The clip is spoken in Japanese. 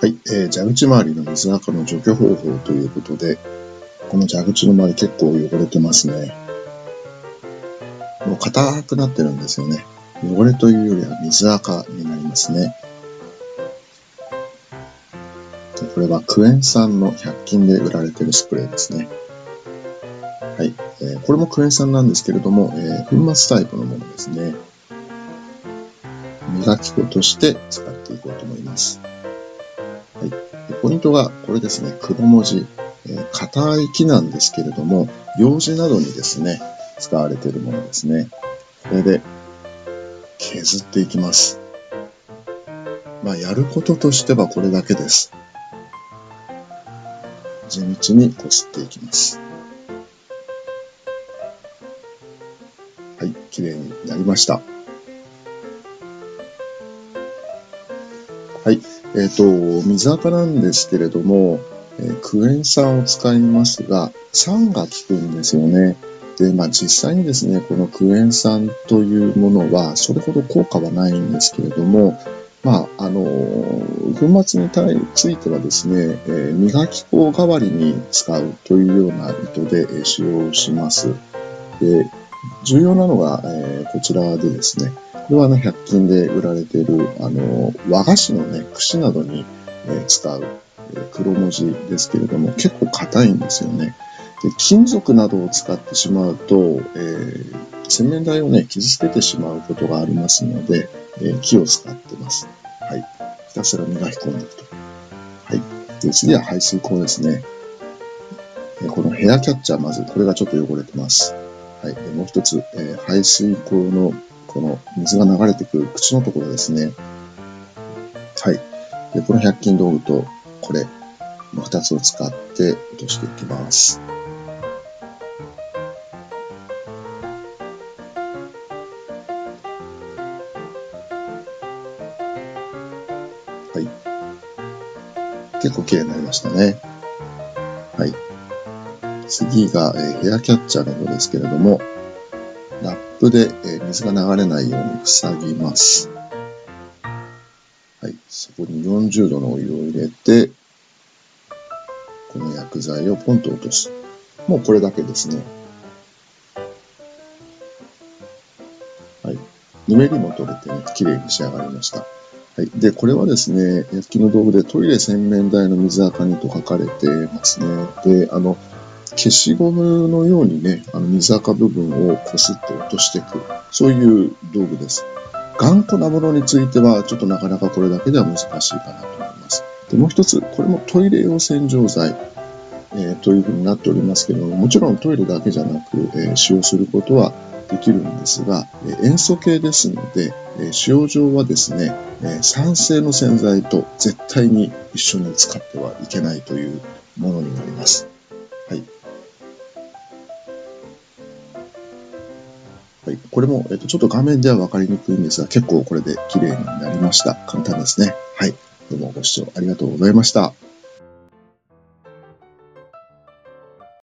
はい、えー、蛇口周りの水垢の除去方法ということで、この蛇口の周り結構汚れてますね。もう硬くなってるんですよね。汚れというよりは水垢になりますね。これはクエン酸の100均で売られてるスプレーですね。はい。えー、これもクエン酸なんですけれども、えー、粉末タイプのものですね。磨き粉として使っていこうと思います。ントがこれですね、黒文字。硬、えー、い木なんですけれども、用紙などにですね、使われているものですね。これで削っていきます。まあ、やることとしてはこれだけです。地道にこすっていきます。はい、綺麗になりました。はい。えっ、ー、と、水垢なんですけれども、えー、クエン酸を使いますが、酸が効くんですよね。で、まあ実際にですね、このクエン酸というものは、それほど効果はないんですけれども、まあ、あの、粉末についてはですね、えー、磨き粉代わりに使うというような意図で使用します。で、重要なのが、えー、こちらでですね、これはね、100均で売られている、あの、和菓子のね、串などに、え使う、え黒文字ですけれども、結構硬いんですよね。で金属などを使ってしまうと、えー、洗面台をね、傷つけてしまうことがありますので、えー、木を使ってます。はい。ひたすら磨き込んでいくと。はい。で、次は排水口ですね。このヘアキャッチャー、まず、これがちょっと汚れてます。はい。もう一つ、え、排水口のこの水が流れてくる口のところですね。はい。で、この100均道具と、これ、の2つを使って落としていきます。はい。結構綺麗になりましたね。はい。次が、えー、ヘアキャッチャーの方ですけれども、ップで、え、水が流れないように塞ぎます。はい。そこに40度のお湯を入れて、この薬剤をポンと落とす。もうこれだけですね。はい。ぬめりも取れてね、綺麗に仕上がりました。はい。で、これはですね、焼きの道具でトイレ洗面台の水垢にと書かれてますね。で、あの、消しゴムのようにね、あの水垢部分をこすって落としていく、そういう道具です。頑固なものについては、ちょっとなかなかこれだけでは難しいかなと思います。で、もう一つ、これもトイレ用洗浄剤、えー、というふうになっておりますけども、もちろんトイレだけじゃなく、えー、使用することはできるんですが、えー、塩素系ですので、え使用上はですね、え酸性の洗剤と絶対に一緒に使ってはいけないというものになります。はい。はい、これも、えっと、ちょっと画面では分かりにくいんですが、結構これで綺麗になりました。簡単ですね。はい。どうもご視聴ありがとうございました。